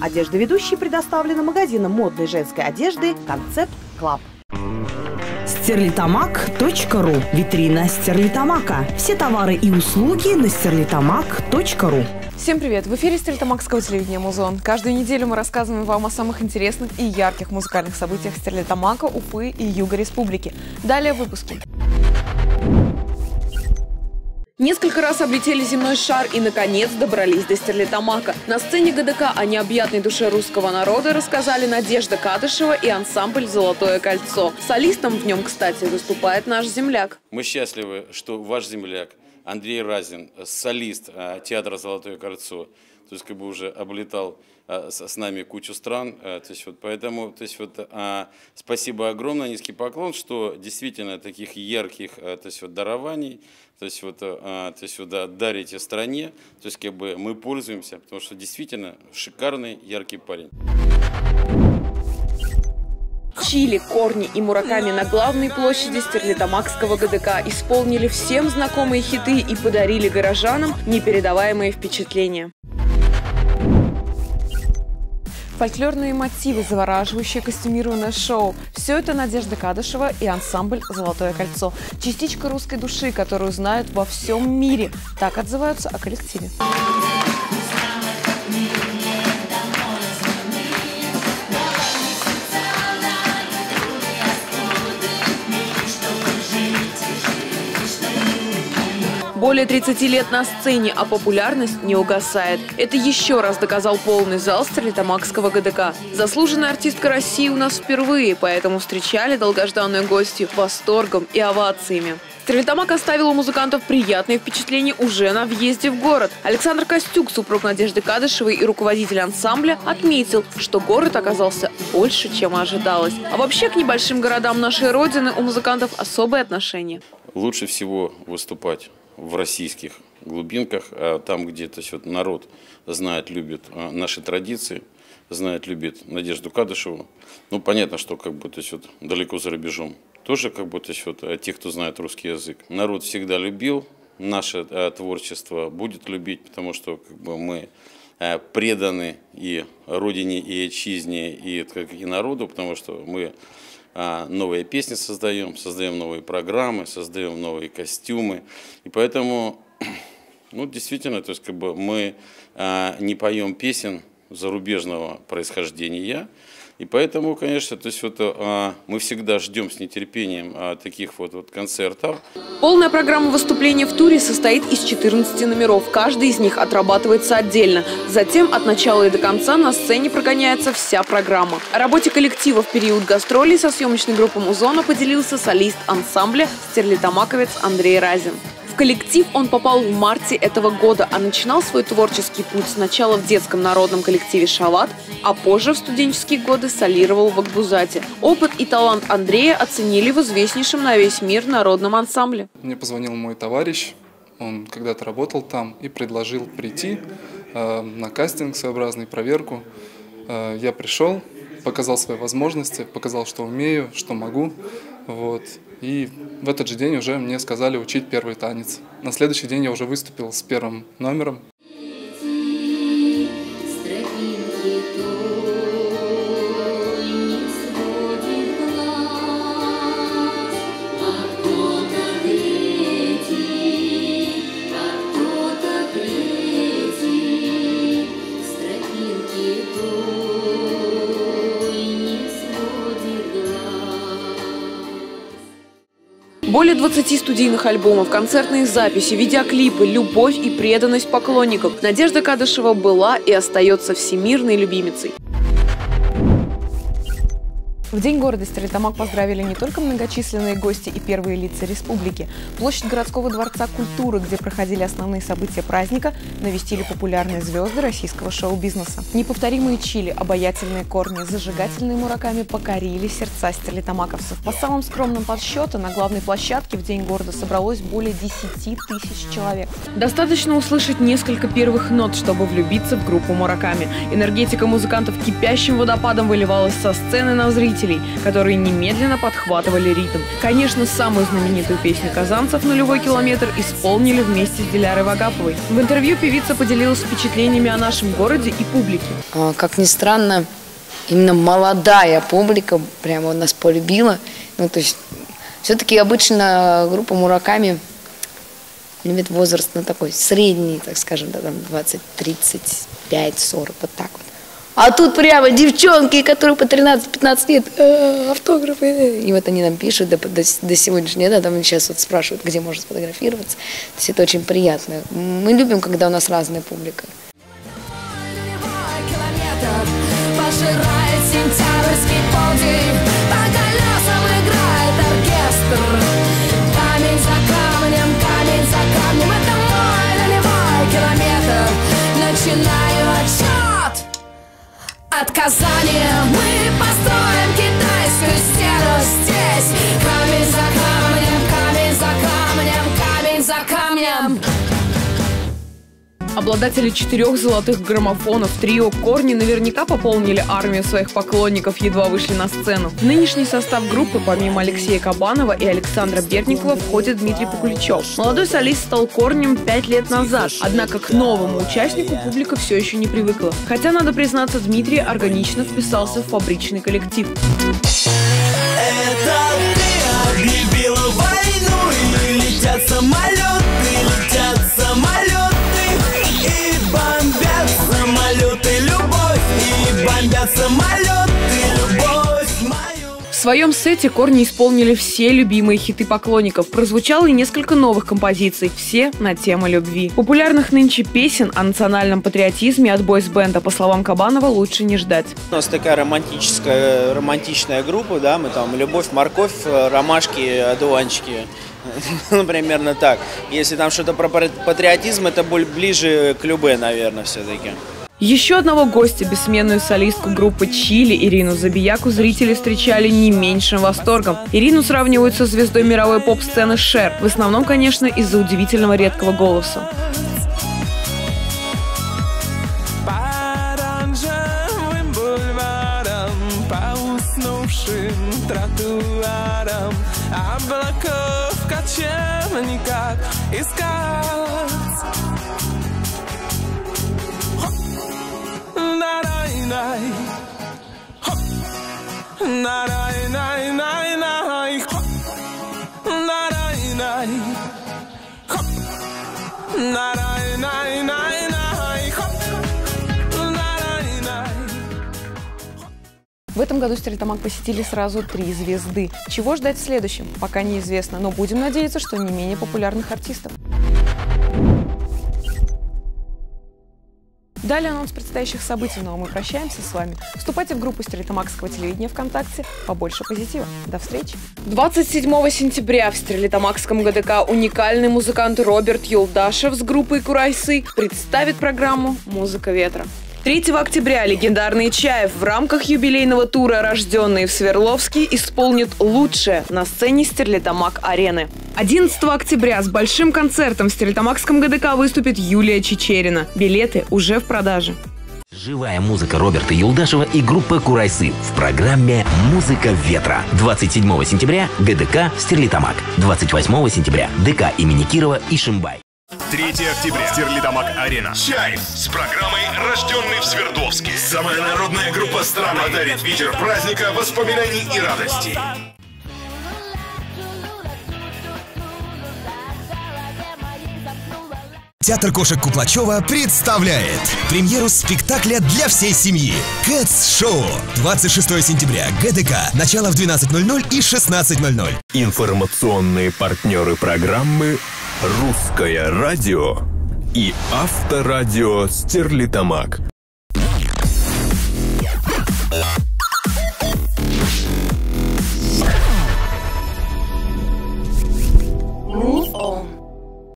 Одежда ведущей предоставлена магазином модной женской одежды «Concept Club». Стерлитамак.ру Витрина Стерлитамака. Все товары и услуги на стерлитамак.ру Всем привет! В эфире Стерлитамакского телевидения «Музон». Каждую неделю мы рассказываем вам о самых интересных и ярких музыкальных событиях Стерлитамака, Уфы и Юга Республики. Далее в выпуске. Несколько раз облетели земной шар и, наконец, добрались до Стерлитамака. На сцене ГДК о необъятной душе русского народа рассказали Надежда Кадышева и ансамбль «Золотое кольцо». Солистом в нем, кстати, выступает наш земляк. Мы счастливы, что ваш земляк Андрей Разин, солист а, театра «Золотое кольцо», то есть как бы уже облетал а, с нами кучу стран. А, то есть вот поэтому, то есть вот спасибо огромное, низкий поклон, что действительно таких ярких, то есть вот дарований, то есть вот, то есть вот да, дарите стране, то есть как бы мы пользуемся, потому что действительно шикарный, яркий парень. Чили, Корни и Мураками на главной площади Стерлитамакского ГДК исполнили всем знакомые хиты и подарили горожанам непередаваемые впечатления. Фольклорные мотивы, завораживающее костюмированное шоу – все это Надежда Кадышева и ансамбль «Золотое кольцо». Частичка русской души, которую знают во всем мире. Так отзываются о коллективе. Более 30 лет на сцене, а популярность не угасает. Это еще раз доказал полный зал Стерлитамакского ГДК. Заслуженная артистка России у нас впервые, поэтому встречали долгожданную гостью восторгом и овациями. Стерлитамак оставил у музыкантов приятные впечатления уже на въезде в город. Александр Костюк, супруг Надежды Кадышевой и руководитель ансамбля, отметил, что город оказался больше, чем ожидалось. А вообще к небольшим городам нашей Родины у музыкантов особое отношение. Лучше всего выступать в российских глубинках, а там, где то есть, вот, народ знает, любит а, наши традиции, знает, любит Надежду Кадышеву. Ну, понятно, что как бы, то есть, вот, далеко за рубежом тоже как бы, то есть, вот, а, те, кто знает русский язык. Народ всегда любил наше творчество, будет любить, потому что как бы, мы преданы и родине, и отчизне, и, как, и народу, потому что мы новые песни создаем, создаем новые программы, создаем новые костюмы. И поэтому, ну, действительно, то есть как бы мы а, не поем песен зарубежного происхождения, и поэтому, конечно, то есть вот, а, мы всегда ждем с нетерпением а, таких вот, вот концертов. Полная программа выступления в туре состоит из 14 номеров. Каждый из них отрабатывается отдельно. Затем от начала и до конца на сцене прогоняется вся программа. О работе коллектива в период гастролей со съемочной группой «Музона» поделился солист ансамбля «Стерлитамаковец» Андрей Разин. В коллектив он попал в марте этого года, а начинал свой творческий путь сначала в детском народном коллективе «Шалат», а позже в студенческие годы солировал в Акбузате. Опыт и талант Андрея оценили в известнейшем на весь мир народном ансамбле. Мне позвонил мой товарищ, он когда-то работал там и предложил прийти э, на кастинг своеобразный, проверку. Э, я пришел, показал свои возможности, показал, что умею, что могу. Вот. И в этот же день уже мне сказали учить первый танец. На следующий день я уже выступил с первым номером. Более 20 студийных альбомов, концертные записи, видеоклипы, любовь и преданность поклонников. Надежда Кадышева была и остается всемирной любимицей. В День города Стерлитамак поздравили не только многочисленные гости и первые лица республики. Площадь городского дворца культуры, где проходили основные события праздника, навестили популярные звезды российского шоу-бизнеса. Неповторимые чили, обаятельные корни, зажигательные мураками покорили сердца стерлитамаковцев. По самым скромным подсчетам, на главной площадке в День города собралось более 10 тысяч человек. Достаточно услышать несколько первых нот, чтобы влюбиться в группу мураками. Энергетика музыкантов кипящим водопадом выливалась со сцены на зрителей зрителей, которые немедленно подхватывали ритм. Конечно, самую знаменитую песню казанцев «Нулевой километр» исполнили вместе с Дилярой Вагаповой. В интервью певица поделилась впечатлениями о нашем городе и публике. А, как ни странно, именно молодая публика прямо нас полюбила. Ну, то есть, все-таки обычно группа Мураками любит возраст, ну, такой средний, так скажем, да, там 20, 35, 40, вот так вот. А тут прямо девчонки, которые по 13-15 лет, э, автографы. И вот они нам пишут до, до, до сегодняшнего дня, там сейчас вот спрашивают, где можно сфотографироваться. То есть это очень приятно. Мы любим, когда у нас разная публика. Пожирает сентябрьский полдень, от Казани. Мы Обладатели четырех золотых граммофонов трио «Корни» наверняка пополнили армию своих поклонников, едва вышли на сцену. В нынешний состав группы, помимо Алексея Кабанова и Александра Берникова, входит Дмитрий Покуличев. Молодой солист стал «Корнем» пять лет назад, однако к новому участнику публика все еще не привыкла. Хотя, надо признаться, Дмитрий органично вписался в фабричный коллектив. Это ты своем сете корни исполнили все любимые хиты поклонников. Прозвучало и несколько новых композиций, все на тему любви. Популярных нынче песен о национальном патриотизме от бойс-бенда, по словам Кабанова, лучше не ждать. У нас такая романтическая, романтичная группа, да, мы там любовь, морковь, ромашки, одуванчики. Ну, примерно так. Если там что-то про патриотизм, это ближе к любе, наверное, все-таки. Еще одного гостя, бессменную солистку группы «Чили» Ирину Забияку зрители встречали не меньшим восторгом. Ирину сравнивают со звездой мировой поп-сцены Шер, в основном, конечно, из-за удивительного редкого голоса. тротуаром Облаков качем никак искать най Нарай, най, най, най Нарай, най Нарай, най, най, най В этом году Стерлитамак посетили сразу три звезды. Чего ждать в следующем, пока неизвестно, но будем надеяться, что не менее популярных артистов. Далее анонс предстоящих событий, но ну, а мы прощаемся с вами. Вступайте в группу Стерлитамакского телевидения ВКонтакте. Побольше позитива. До встречи. 27 сентября в Стерлитамакском ГДК уникальный музыкант Роберт Юлдашев с группой Курайсы представит программу «Музыка ветра». 3 октября легендарный Чаев в рамках юбилейного тура «Рожденные в Свердловске» исполнит лучшее на сцене Стерлитамак-арены. 11 октября с большим концертом в Стерлитамакском ГДК выступит Юлия Чечерина. Билеты уже в продаже. Живая музыка Роберта Юлдашева и группы Курайсы в программе «Музыка ветра». 27 сентября ГДК «Стерлитамак». 28 сентября ДК имени Кирова и Шимбай. 3 октября. Стерлитамак Арена. Чай с программой «Рожденный в Свердловске». Самая народная группа страны подарит вечер праздника, воспоминаний и радости. Театр кошек Куплачева представляет премьеру спектакля для всей семьи «Кэтс Шоу» 26 сентября, ГДК, начало в 12.00 и 16.00. Информационные партнеры программы «Русское радио» и Авторадио «Стерлитамак».